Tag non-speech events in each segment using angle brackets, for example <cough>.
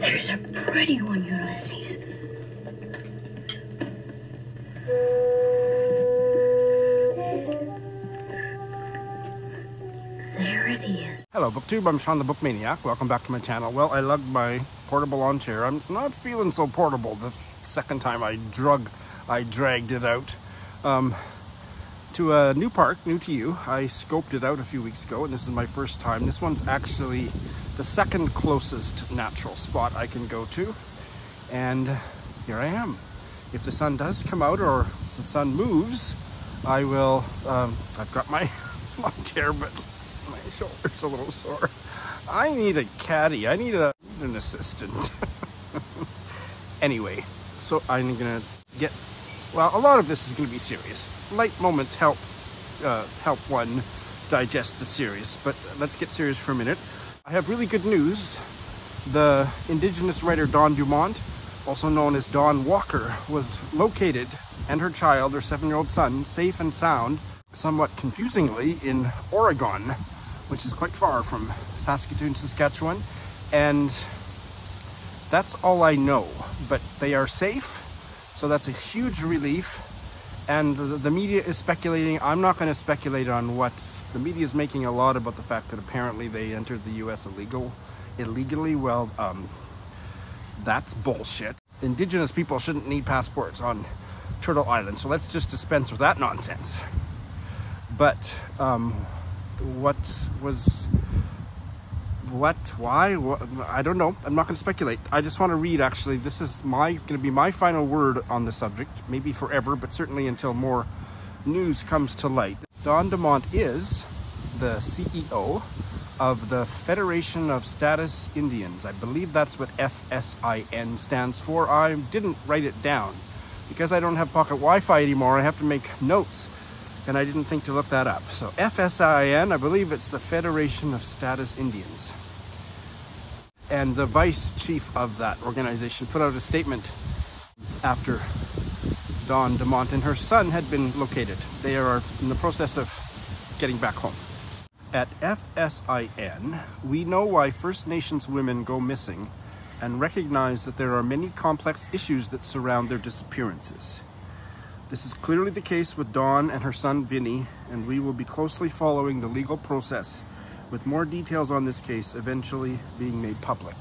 There's a pretty one, Ulysses. There it is. Hello BookTube, I'm Shawn the Book Maniac. Welcome back to my channel. Well, I lugged my portable lawn chair. I'm not feeling so portable the second time I drug, I dragged it out um, to a new park, new to you. I scoped it out a few weeks ago and this is my first time. This one's actually the second closest natural spot I can go to. And here I am. If the sun does come out or the sun moves, I will, um, I've got my <laughs> lawn hair, but my shoulder's a little sore. I need a caddy. I need a an assistant. <laughs> anyway, so I'm gonna get. Well, a lot of this is gonna be serious. Light moments help uh, help one digest the serious, but let's get serious for a minute. I have really good news. The indigenous writer Dawn Dumont, also known as Dawn Walker, was located and her child, her seven-year-old son, safe and sound, somewhat confusingly, in Oregon which is quite far from Saskatoon, Saskatchewan. And that's all I know. But they are safe, so that's a huge relief. And the, the media is speculating. I'm not going to speculate on what the media is making a lot about the fact that apparently they entered the U.S. illegal, illegally. Well, um, that's bullshit. Indigenous people shouldn't need passports on Turtle Island, so let's just dispense with that nonsense. But um, what was what why what, i don't know. I'm not going to speculate. I just want to read actually. This is my going to be my final word on the subject. Maybe forever but certainly until more news comes to light. Dawn Dumont is the ceo of the federation of status indians. I believe that's what fsin stands for. I didn't write it down. Because i don't have pocket wi-fi anymore i have to make notes. And I didn't think to look that up. So FSIN, I believe it's the Federation of Status Indians. And the vice chief of that organization put out a statement after Dawn Dumont and her son had been located. They are in the process of getting back home. At FSIN, we know why First Nations women go missing and recognize that there are many complex issues that surround their disappearances. This is clearly the case with Dawn and her son Vinny, and we will be closely following the legal process with more details on this case eventually being made public.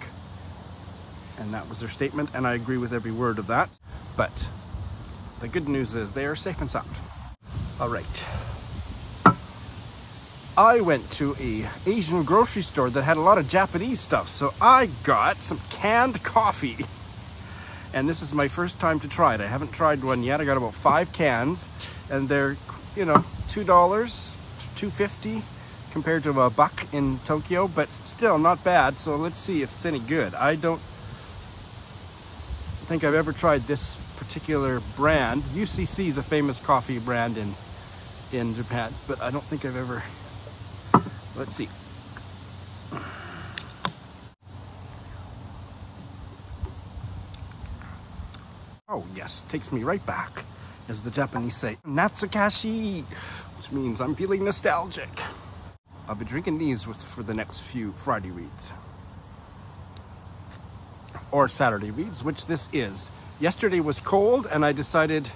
And that was their statement, and I agree with every word of that. But the good news is they are safe and sound. All right. I went to a Asian grocery store that had a lot of Japanese stuff, so I got some canned coffee and this is my first time to try it. I haven't tried one yet. I got about five cans, and they're, you know, $2, $2.50 compared to a buck in Tokyo, but still not bad. So let's see if it's any good. I don't think I've ever tried this particular brand. UCC is a famous coffee brand in, in Japan, but I don't think I've ever, let's see. Oh yes, takes me right back, as the Japanese say, Natsukashi, which means I'm feeling nostalgic. I'll be drinking these for the next few Friday reads. Or Saturday reads, which this is. Yesterday was cold and I decided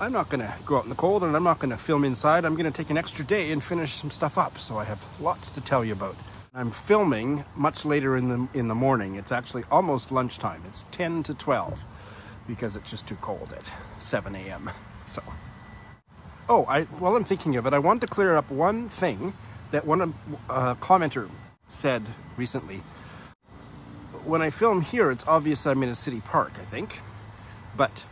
I'm not gonna go out in the cold and I'm not gonna film inside. I'm gonna take an extra day and finish some stuff up. So I have lots to tell you about. I'm filming much later in the, in the morning. It's actually almost lunchtime. It's 10 to 12 because it's just too cold at 7 a.m. So, oh, I while I'm thinking of it, I want to clear up one thing that one uh, commenter said recently. When I film here, it's obvious I'm in a city park, I think, but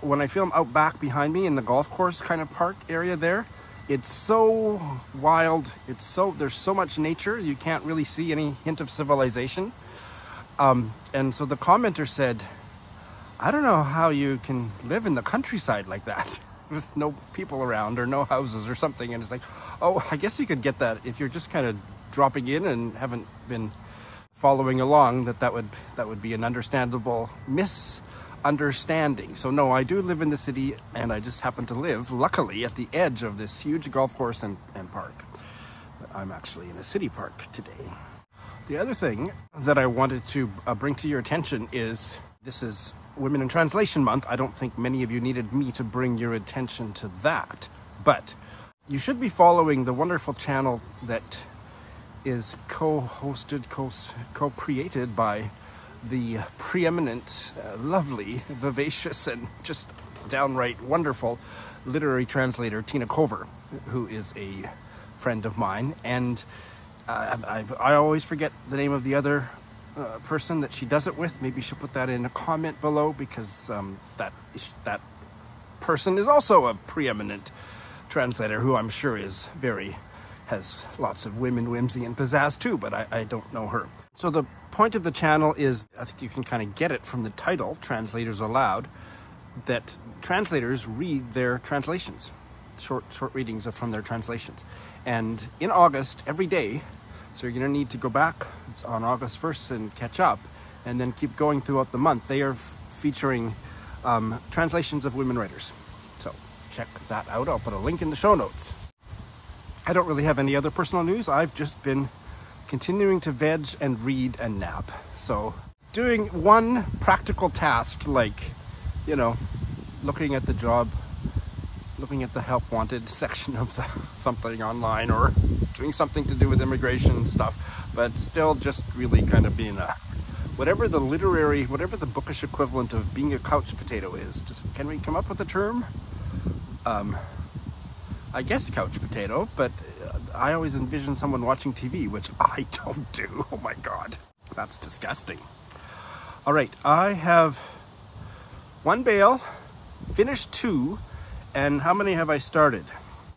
when I film out back behind me in the golf course kind of park area there, it's so wild. It's so there's so much nature you can't really see any hint of civilization. Um, and so the commenter said I don't know how you can live in the countryside like that <laughs> with no people around or no houses or something. And it's like, oh, I guess you could get that if you're just kind of dropping in and haven't been following along that that would that would be an understandable misunderstanding. So no, I do live in the city and I just happen to live, luckily, at the edge of this huge golf course and, and park. I'm actually in a city park today. The other thing that I wanted to uh, bring to your attention is this is Women in Translation Month. I don't think many of you needed me to bring your attention to that, but you should be following the wonderful channel that is co-hosted, co-created by the preeminent, uh, lovely, vivacious, and just downright wonderful literary translator Tina Kover, who is a friend of mine. And uh, i I always forget the name of the other uh, person that she does it with. Maybe she'll put that in a comment below because um, that that person is also a preeminent translator who I'm sure is very has lots of women whimsy and pizzazz too, but I, I don't know her. So the point of the channel is, I think you can kind of get it from the title, Translators Aloud, that translators read their translations, short short readings from their translations. And in August, every day, so you're gonna need to go back it's on August 1st and catch up, and then keep going throughout the month. They are featuring um, translations of women writers. So check that out. I'll put a link in the show notes. I don't really have any other personal news. I've just been continuing to veg and read and nap. So doing one practical task like, you know, looking at the job, looking at the help wanted section of the <laughs> something online or doing something to do with immigration stuff, but still just really kind of being a whatever the literary, whatever the bookish equivalent of being a couch potato is. Can we come up with a term? Um, I guess couch potato, but uh, I always envision someone watching TV, which <laughs> I don't do. Oh my God, that's disgusting. All right, I have one bale, finished two, and how many have I started?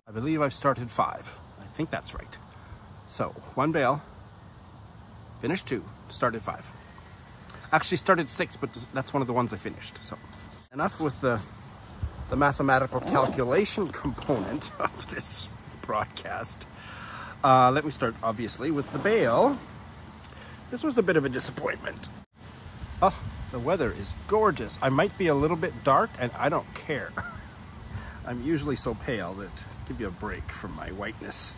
I believe I've started five. I think that's right. So one bale, finished two, started five. Actually started six, but that's one of the ones I finished. So enough with the the mathematical calculation component <laughs> of this broadcast. Uh, let me start, obviously, with the bale. This was a bit of a disappointment. Oh, the weather is gorgeous. I might be a little bit dark, and I don't care. <laughs> I'm usually so pale that I give you a break from my whiteness.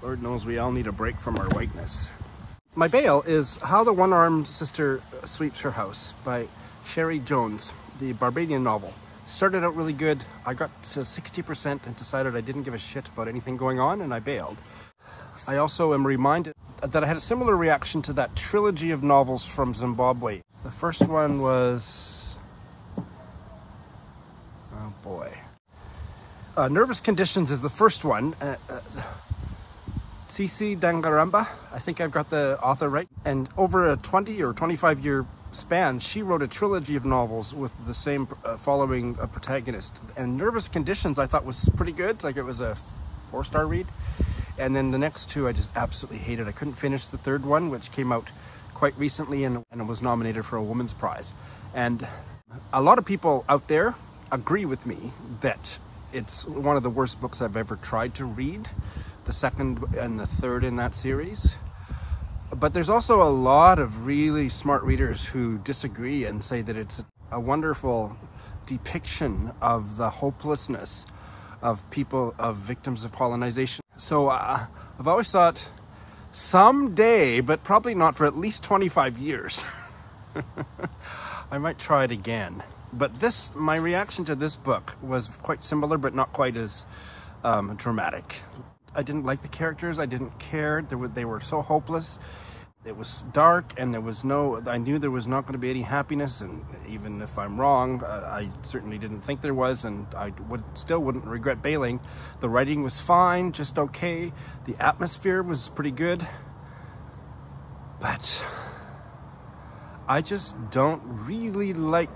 Lord knows we all need a break from our whiteness. My bale is How the One-Armed Sister Sweeps Her House by Cherie Jones, the Barbadian novel. Started out really good. I got to 60% and decided I didn't give a shit about anything going on and I bailed. I also am reminded that I had a similar reaction to that trilogy of novels from Zimbabwe. The first one was... Oh boy. Uh, Nervous Conditions is the first one. Uh, uh, Tsitsi Dangarembga, I think I've got the author right. And over a 20 or 25 year span, she wrote a trilogy of novels with the same uh, following a protagonist. And Nervous Conditions I thought was pretty good, like it was a four star read. And then the next two I just absolutely hated. I couldn't finish the third one, which came out quite recently and, and was nominated for a Woman's Prize. And a lot of people out there agree with me that it's one of the worst books I've ever tried to read, the second and the third in that series but there's also a lot of really smart readers who disagree and say that it's a wonderful depiction of the hopelessness of people, of victims of colonization. So uh, I've always thought someday, but probably not for at least 25 years, <laughs> I might try it again. But this, my reaction to this book was quite similar, but not quite as um, dramatic. I didn't like the characters. I didn't care. They were, they were so hopeless. It was dark and there was no, I knew there was not going to be any happiness. And even if I'm wrong, uh, I certainly didn't think there was. And I would still wouldn't regret bailing. The writing was fine, just okay. The atmosphere was pretty good. But I just don't really like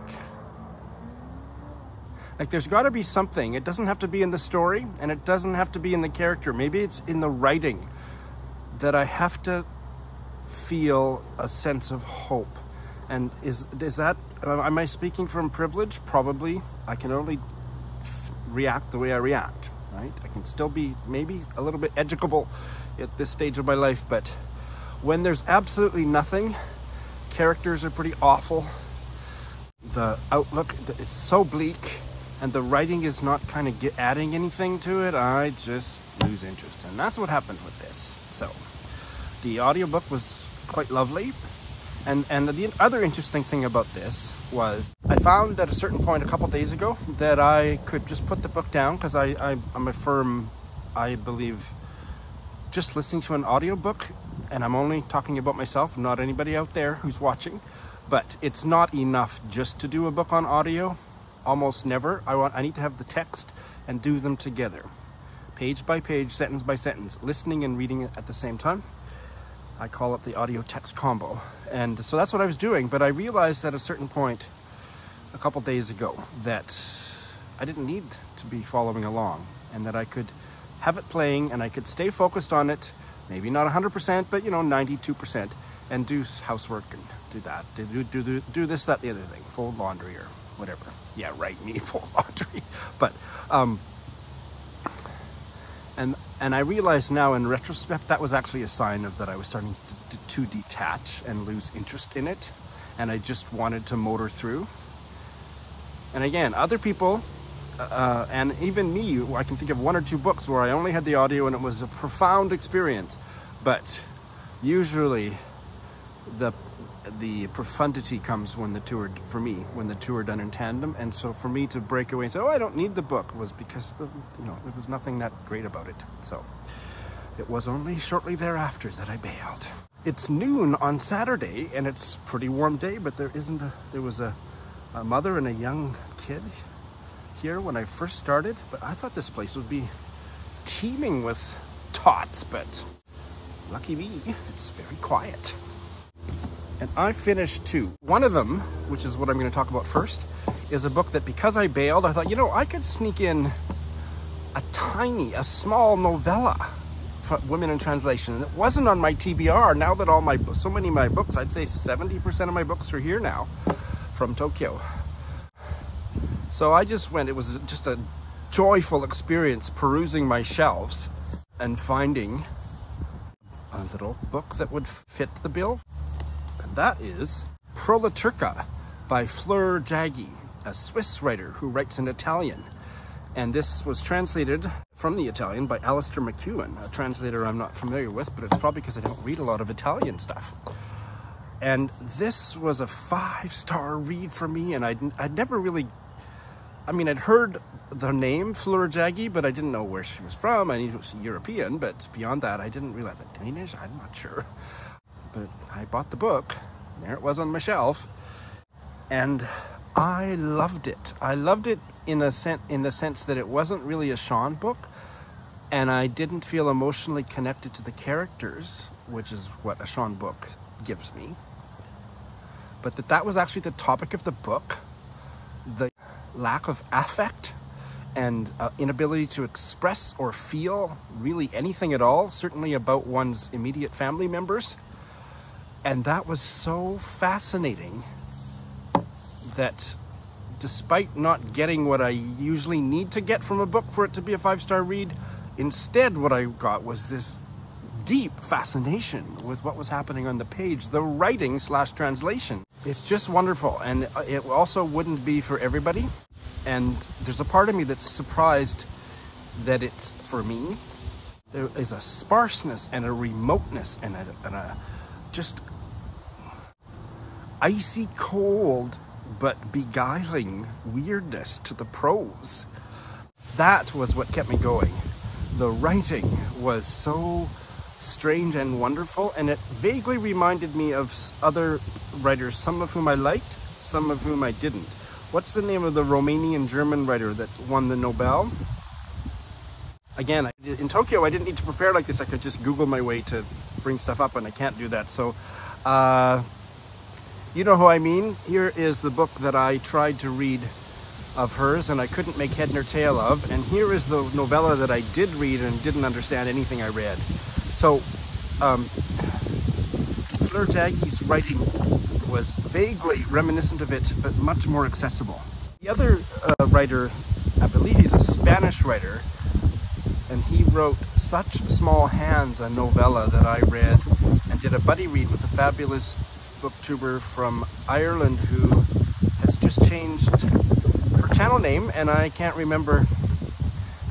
like there's got to be something. It doesn't have to be in the story and it doesn't have to be in the character. Maybe it's in the writing that I have to feel a sense of hope. And is is that am I speaking from privilege? Probably. I can only react the way I react, right? I can still be maybe a little bit educable at this stage of my life, but when there's absolutely nothing, characters are pretty awful. The outlook, it's so bleak and the writing is not kind of get, adding anything to it, I just lose interest. And that's what happened with this. So the audiobook was quite lovely. And, and the other interesting thing about this was I found at a certain point a couple days ago that I could just put the book down because I, I, I'm a firm, I believe, just listening to an audiobook, and I'm only talking about myself, not anybody out there who's watching, but it's not enough just to do a book on audio. Almost never. I want I need to have the text and do them together. Page by page, sentence by sentence, listening and reading it at the same time. I call it the audio text combo. And so that's what I was doing, but I realized at a certain point a couple days ago that I didn't need to be following along and that I could have it playing and I could stay focused on it, maybe not 100%, but you know, 92%, and do housework and do that, do, do, do, do this, that, the other thing, fold laundry or whatever. Yeah, right, me <laughs> fold laundry. But, um, and and I realize now in retrospect that was actually a sign of that I was starting to, to, to detach and lose interest in it, and I just wanted to motor through. And again, other people, uh, and even me, I can think of one or two books where I only had the audio and it was a profound experience, but usually the the profundity comes when the two are, for me, when the two are done in tandem. And so for me to break away and say, oh, I don't need the book was because, the, you know, there was nothing that great about it. So it was only shortly thereafter that I bailed. It's noon on Saturday and it's pretty warm day, but there isn't a, there was a, a mother and a young kid here when I first started, but I thought this place would be teeming with tots, but lucky me, it's very quiet and I finished two. One of them, which is what I'm going to talk about first, is a book that because I bailed, I thought, you know, I could sneak in a tiny, a small novella for Women in Translation. And it wasn't on my TBR. Now that all my, so many of my books, I'd say 70% of my books are here now from Tokyo. So I just went, it was just a joyful experience perusing my shelves and finding a little book that would fit the bill that is Proleterka by Fleur Jaeggy, a Swiss writer who writes in Italian. And this was translated from the Italian by Alastair McEwen, a translator I'm not familiar with, but it's probably because I don't read a lot of Italian stuff. And this was a five-star read for me, and I'd, I'd never really, I mean, I'd heard the name Fleur Jaeggy, but I didn't know where she was from. I knew she was European, but beyond that, I didn't realize that Danish, I'm not sure but I bought the book. There it was on my shelf. And I loved it. I loved it in a sen- in the sense that it wasn't really a Shawn book, and I didn't feel emotionally connected to the characters, which is what a Shawn book gives me. But that that was actually the topic of the book, the lack of affect and uh, inability to express or feel really anything at all, certainly about one's immediate family members. And that was so fascinating that despite not getting what I usually need to get from a book for it to be a five-star read, instead what I got was this deep fascination with what was happening on the page, the writing slash translation. It's just wonderful. And it also wouldn't be for everybody. And there's a part of me that's surprised that it's for me. There is a sparseness and a remoteness and a, and a just icy cold but beguiling weirdness to the prose. That was what kept me going. The writing was so strange and wonderful, and it vaguely reminded me of other writers, some of whom I liked, some of whom I didn't. What's the name of the Romanian German writer that won the Nobel? Again, in Tokyo, I didn't need to prepare like this. I could just Google my way to bring stuff up, and I can't do that. So, uh, you know who I mean? Here is the book that I tried to read of hers and I couldn't make head nor tail of. And here is the novella that I did read and didn't understand anything I read. So, um, Fleur Jaeggy's writing was vaguely reminiscent of it, but much more accessible. The other uh, writer, I believe he's a Spanish writer, and he wrote Such Small Hands, a novella that I read and did a buddy read with a fabulous booktuber from Ireland who has just changed her channel name and I can't remember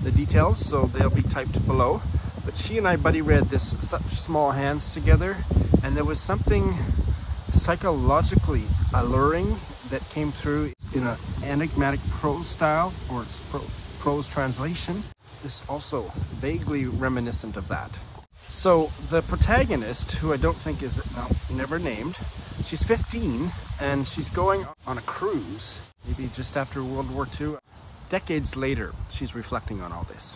the details so they'll be typed below But she and I buddy read this Such Small Hands together, and there was something psychologically alluring that came through in an enigmatic prose style, or it's prose translation. This also vaguely reminiscent of that. So the protagonist, who I don't think is never named, she's 15 and she's going on a cruise, maybe just after World War II. Decades later, she's reflecting on all this.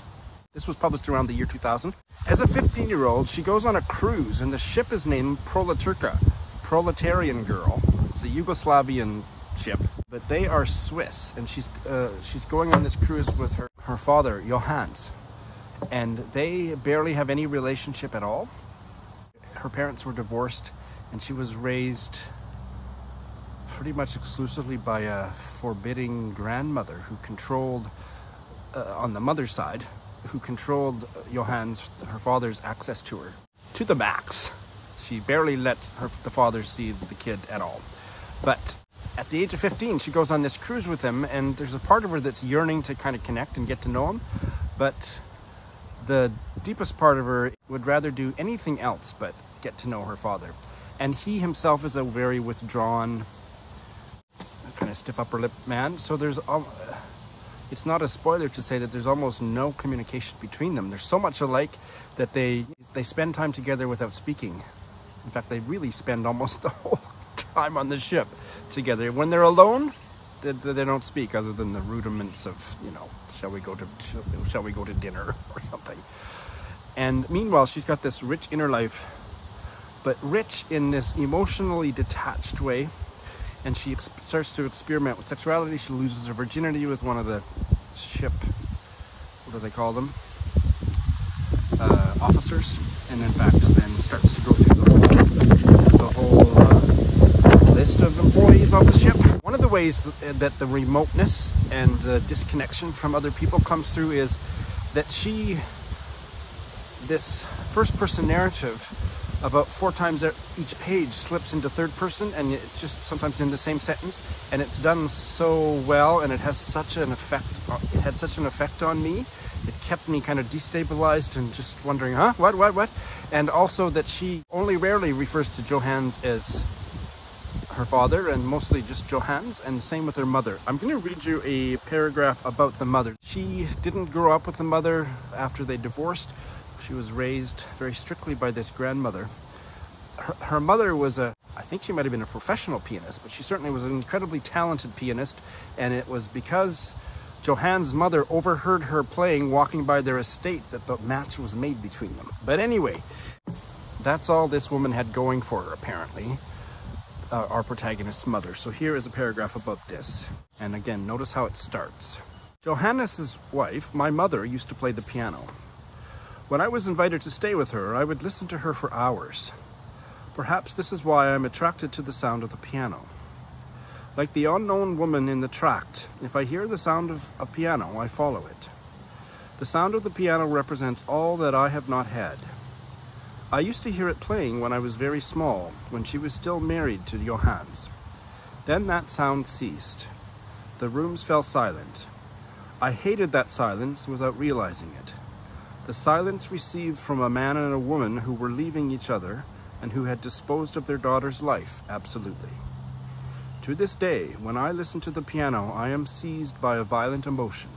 This was published around the year 2000. As a 15 year old, she goes on a cruise and the ship is named Proleterka, Proletarian Girl. It's a Yugoslavian ship, but they are Swiss and she's, uh, she's going on this cruise with her, her father, Johannes and they barely have any relationship at all. Her parents were divorced, and she was raised pretty much exclusively by a forbidding grandmother who controlled, uh, on the mother's side, who controlled Johannes, her father's access to her to the max. She barely let her, the father see the kid at all. But at the age of 15, she goes on this cruise with him, and there's a part of her that's yearning to kind of connect and get to know him. But the deepest part of her would rather do anything else but get to know her father. And he himself is a very withdrawn, kind of stiff upper lip man. So there's, um, it's not a spoiler to say that there's almost no communication between them. They're so much alike that they, they spend time together without speaking. In fact, they really spend almost <laughs> the whole time on the ship together. When they're alone, they, they don't speak other than the rudiments of, you know, shall we go to shall we go to dinner <laughs> or something. And meanwhile she's got this rich inner life but rich in this emotionally detached way. And she starts to experiment with sexuality. She loses her virginity with one of the ship what do they call them? Uh, officers. And in fact then starts to go through the whole the whole list of employees on the ship. One of the ways eh, that the remoteness and the disconnection from other people comes through is that she, this first person narrative, about four times each page slips into third person and it's just sometimes in the same sentence and it's done so well and it has such an effect uh, it had such an effect on me. It kept me kind of destabilized and just wondering huh? What what what? And also that she only rarely refers to Johannes as her father and mostly just Johannes and same with her mother. I'm going to read you a paragraph about the mother. She didn't grow up with the mother after they divorced. She was raised very strictly by this grandmother. Her, her mother was a, I think she might have been a professional pianist, but she certainly was an incredibly talented pianist and it was because Johannes' mother overheard her playing walking by their estate that the match was made between them. But anyway, that's all this woman had going for her apparently uh, our protagonist's mother. So here is a paragraph about this. And again, notice how it starts. Johannes's wife, my mother, used to play the piano. When I was invited to stay with her, I would listen to her for hours. Perhaps this is why I'm attracted to the sound of the piano. Like the unknown woman in the tract, if I hear the sound of a piano, I follow it. The sound of the piano represents all that I have not had. I used to hear it playing when I was very small, when she was still married to Johannes. Then that sound ceased. The rooms fell silent. I hated that silence without realizing it. The silence received from a man and a woman who were leaving each other and who had disposed of their daughter's life absolutely. To this day, when I listen to the piano, I am seized by a violent emotion.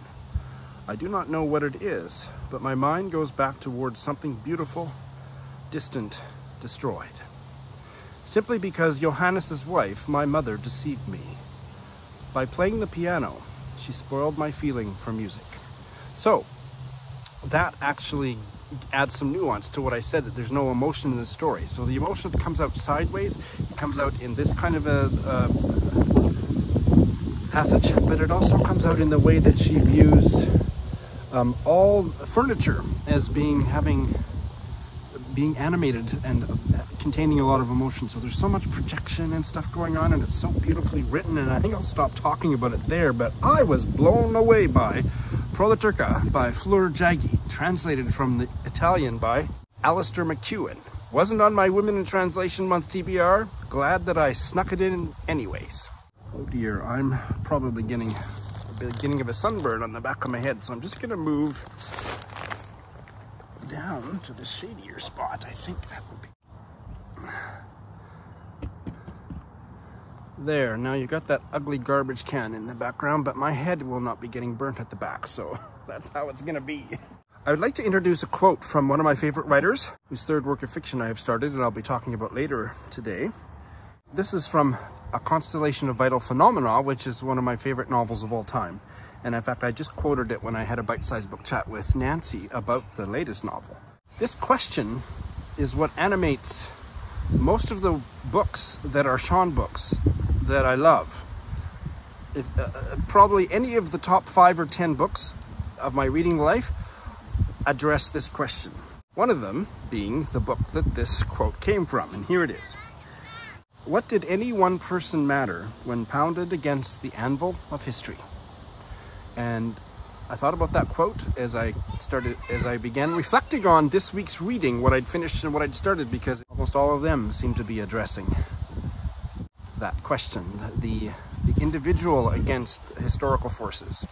I do not know what it is, but my mind goes back towards something beautiful distant, destroyed. Simply because Johannes's wife, my mother, deceived me. By playing the piano, she spoiled my feeling for music. So, that actually adds some nuance to what I said, that there's no emotion in the story. So the emotion comes out sideways, it comes out in this kind of a, a passage, but it also comes out in the way that she views um, all furniture as being having being animated and uh, containing a lot of emotion. So there's so much projection and stuff going on and it's so beautifully written and I think I'll stop talking about it there, but I was blown away by Proleterka by Fleur Jaeggy, translated from the Italian by Alastair McEwen. Wasn't on my Women in Translation Month TBR, glad that I snuck it in anyways. Oh dear, I'm probably getting the beginning of a sunburn on the back of my head, so I'm just gonna move down to the shadier spot. I think that would be. There, now you've got that ugly garbage can in the background, but my head will not be getting burnt at the back, so <laughs> that's how it's gonna be. I would like to introduce a quote from one of my favorite writers, whose third work of fiction I have started and I'll be talking about later today. This is from A Constellation of Vital Phenomena, which is one of my favorite novels of all time. And in fact, I just quoted it when I had a bite-sized book chat with Nancy about the latest novel. This question is what animates most of the books that are Shawn books that I love. If, uh, uh, probably any of the top five or ten books of my reading life address this question. One of them being the book that this quote came from, and here it is. What did any one person matter when pounded against the anvil of history? And I thought about that quote as I started, as I began reflecting on this week's reading, what I'd finished and what I'd started, because almost all of them seem to be addressing that question, the, the individual against historical forces,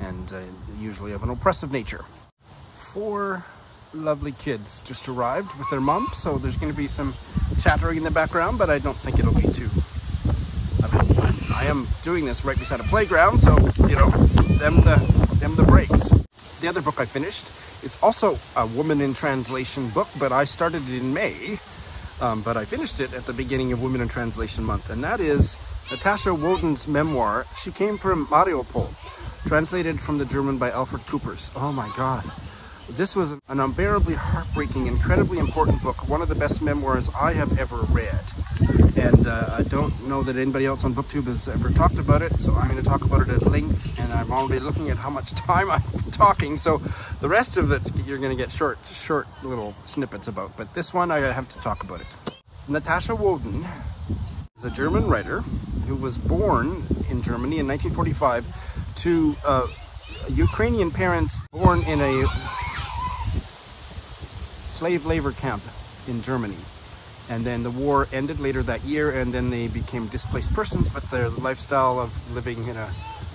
and uh, usually of an oppressive nature. Four lovely kids just arrived with their mom, so there's going to be some chattering in the background, but I don't think it'll be too... I, mean, I am doing this right beside a playground, so, you know, them the, them the breaks. The other book I finished is also a woman in translation book, but I started it in May, um, but I finished it at the beginning of Women in Translation Month, and that is Natascha Wodin's memoir. She came from Mariupol, translated from the German by Alfred Kueppers. Oh my God. This was an unbearably heartbreaking, incredibly important book, one of the best memoirs I have ever read. And uh, I don't know that anybody else on BookTube has ever talked about it, so I'm going to talk about it at length, and I'm already looking at how much <laughs> time I'm talking, so the rest of it you're going to get short, short little snippets about, but this one I have to talk about it. Natascha Wodin is a German writer who was born in Germany in 1945 to uh, Ukrainian parents born in a slave labor camp in Germany and then the war ended later that year and then they became displaced persons but their lifestyle of living in a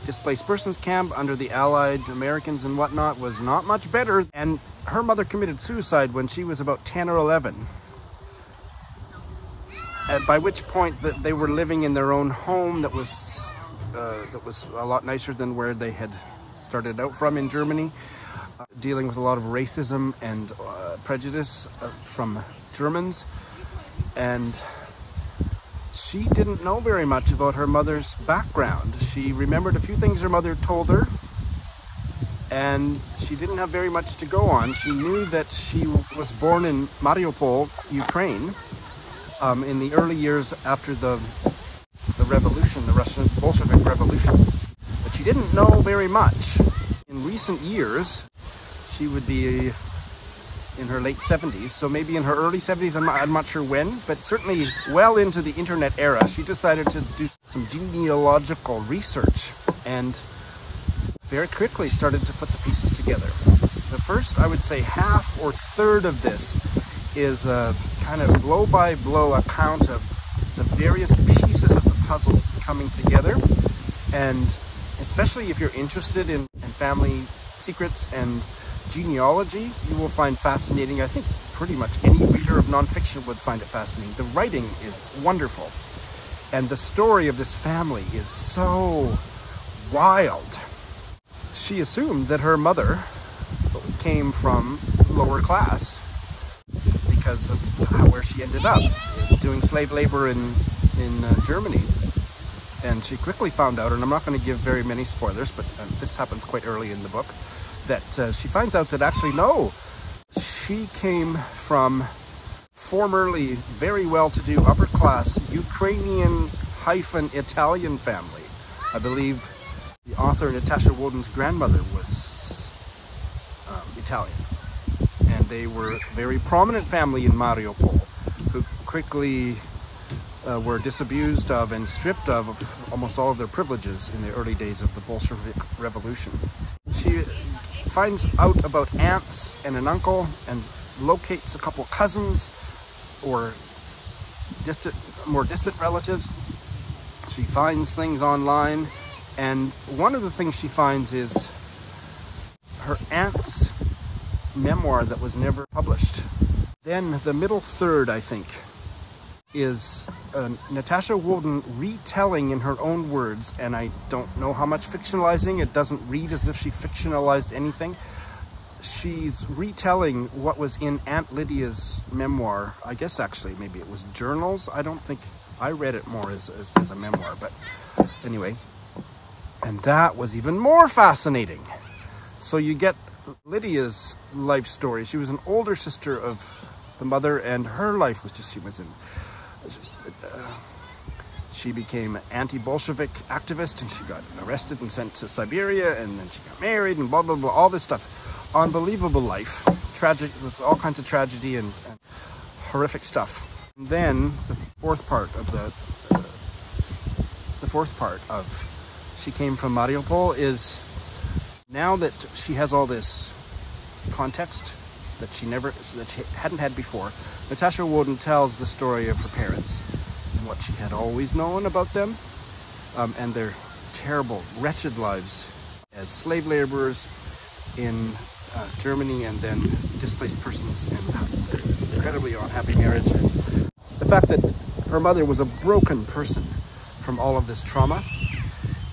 displaced persons camp under the allied americans and whatnot was not much better. And her mother committed suicide when she was about 10 or 11 at, by which point that they were living in their own home that was uh, that was a lot nicer than where they had started out from in Germany, uh, dealing with a lot of racism and uh, prejudice uh, from Germans and she didn't know very much about her mother's background. She remembered a few things her mother told her, and she didn't have very much to go on. She knew that she was born in Mariupol, Ukraine, um, in the early years after the, the revolution, the Russian Bolshevik Revolution. But she didn't know very much. In recent years, she would be in her late 70s, so maybe in her early 70s, I'm not, I'm not sure when, but certainly well into the internet era, she decided to do some genealogical research and very quickly started to put the pieces together. The first, I would say, half or third of this is a kind of blow by blow account of the various pieces of the puzzle coming together. And especially if you're interested in, in family secrets and genealogy you will find fascinating. I think pretty much any reader of nonfiction would find it fascinating. The writing is wonderful. And the story of this family is so wild. She assumed that her mother came from lower class because of how, where she ended up, doing slave labor in, in uh, Germany. And she quickly found out, and I'm not going to give very many spoilers, but uh, this happens quite early in the book, that uh, she finds out that actually, no, she came from formerly very well-to-do upper-class Ukrainian hyphen Italian family. I believe the author Natascha Wodin's grandmother was um, Italian. And they were a very prominent family in Mariupol who quickly uh, were disabused of and stripped of, almost all of their privileges in the early days of the Bolshevik Revolution. She finds out about aunts and an uncle and locates a couple cousins or distant, more distant relatives. She finds things online and one of the things she finds is her aunt's memoir that was never published. Then the middle third, I think, is uh, Natascha Wodin retelling in her own words, and I don't know how much fictionalizing. It doesn't read as if she fictionalized anything. She's retelling what was in Aunt Lydia's memoir. I guess actually, maybe it was journals. I don't think I read it more as, as, as a memoir, but anyway. And that was even more fascinating. So you get Lydia's life story. She was an older sister of the mother, and her life was just, she was in, she became anti-Bolshevik activist, and she got arrested and sent to Siberia, and then she got married, and blah, blah, blah, all this stuff. Unbelievable life. Tragic, with all kinds of tragedy and, and horrific stuff. And then the fourth part of the, the fourth part of she came from Mariupol is now that she has all this context that she never that she hadn't had before, Natascha Wodin tells the story of her parents and what she had always known about them um, and their terrible, wretched lives as slave laborers in uh, Germany and then displaced persons and incredibly unhappy marriage. And the fact that her mother was a broken person from all of this trauma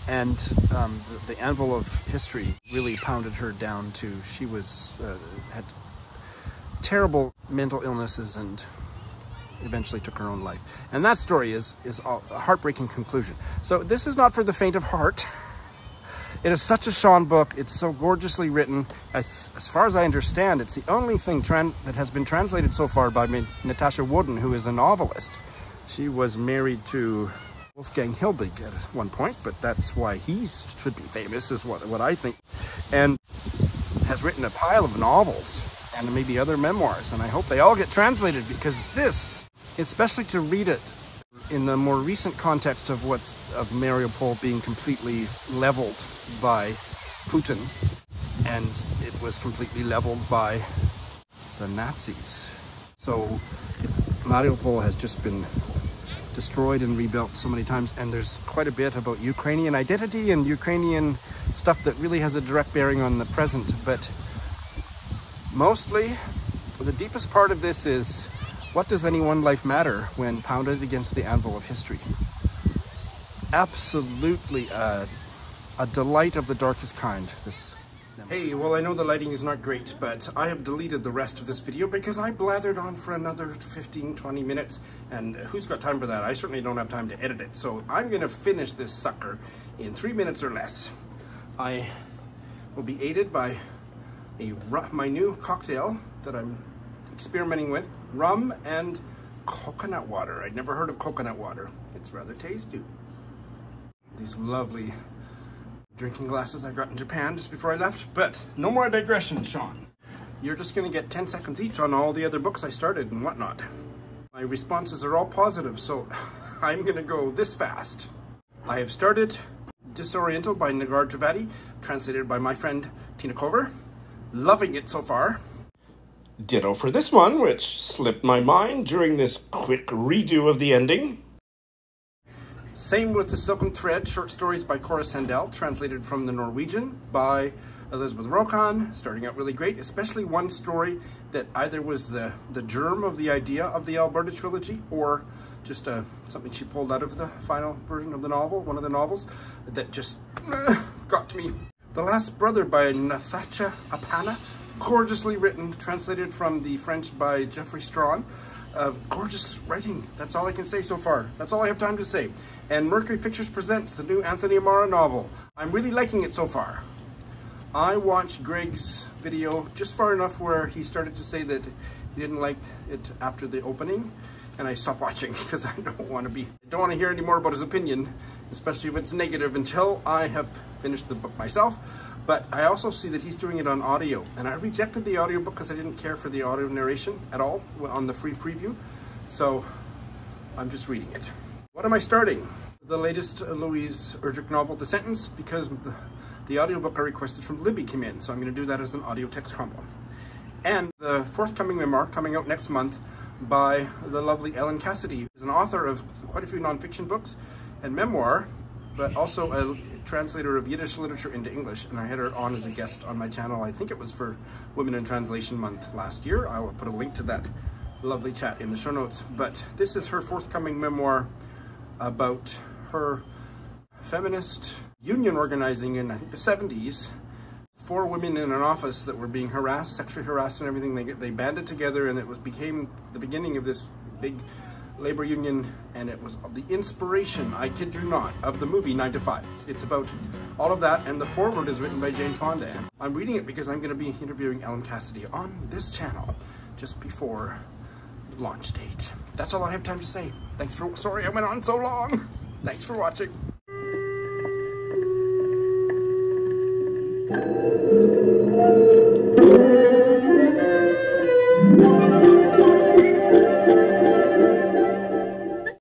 and um, the, the, anvil of history really pounded her down to she was uh, had terrible mental illnesses and eventually took her own life. And that story is is a heartbreaking conclusion. So this is not for the faint of heart. It is such a Shawn book. It's so gorgeously written. As, as far as I understand it's the only thing that has been translated so far by Natascha Wodin who is a novelist. She was married to Wolfgang Hilbig at one point, but that's why he should be famous, is what, what I think. And has written a pile of novels and maybe other memoirs, and I hope they all get translated because this, especially to read it in the more recent context of what of Mariupol being completely leveled by Putin, and it was completely leveled by the Nazis. So Mariupol has just been destroyed and rebuilt so many times and there's quite a bit about Ukrainian identity and Ukrainian stuff that really has a direct bearing on the present but mostly the deepest part of this is what does any one life matter when pounded against the anvil of history absolutely a, a delight of the darkest kind this Hey, well I know the lighting is not great, but I have deleted the rest of this video because I blathered on for another 15, 20 minutes, and who's got time for that? I certainly don't have time to edit it, so I'm gonna finish this sucker in three minutes or less. I will be aided by a my new cocktail that I'm experimenting with, rum and coconut water. I'd never heard of coconut water. It's rather tasty. These lovely drinking glasses I got in Japan just before I left. But no more digression, Shawn. You're just gonna get 10 seconds each on all the other books I started and whatnot. My responses are all positive, so <laughs> I'm gonna go this fast. I have started Disoriental by Negar Djavadi, translated by my friend Tina Kover. Loving it so far. Ditto for this one, which slipped my mind during this quick redo of the ending. Same with The Silken Thread, short stories by Cora Sandel, translated from the Norwegian by Elizabeth Rokkan, starting out really great, especially one story that either was the, the germ of the idea of the Alberta trilogy or just uh, something she pulled out of the final version of the novel, one of the novels, that just uh, got to me. The Last Brother by Nathacha Appanah, gorgeously written, translated from the French by Geoffrey Strachan. Uh, gorgeous writing. That's all I can say so far. That's all I have time to say. And Mercury Pictures presents the new Anthony Marra novel. I'm really liking it so far. I watched Greg's video just far enough where he started to say that he didn't like it after the opening, and I stopped watching <laughs> because I don't want to be, I don't want to hear any more about his opinion, especially if it's negative until I have finished the book myself. But I also see that he's doing it on audio. And I rejected the audiobook because I didn't care for the audio narration at all on the free preview. So I'm just reading it. What am I starting? The latest uh, Louise Erdrich novel, The Sentence, because the, the audiobook I requested from Libby came in. So I'm going to do that as an audio text combo. And the forthcoming memoir coming out next month by the lovely Ellen Cassedy, who's an author of quite a few nonfiction books and memoir, but also a translator of Yiddish literature into English, and I had her on as a guest on my channel. I think it was for Women in Translation Month last year. I will put a link to that lovely chat in the show notes. But this is her forthcoming memoir about her feminist union organizing in, I think, the 70s. Four women in an office that were being harassed, sexually harassed and everything. They, they banded together and it was became the beginning of this big labor union, and it was the inspiration, I kid you not, of the movie 9 to 5. It's, it's about all of that, and the foreword is written by Jane Fonda. I'm reading it because I'm going to be interviewing Ellen Cassedy on this channel just before launch date. That's all I have time to say. Thanks for, sorry I went on so long. Thanks for watching.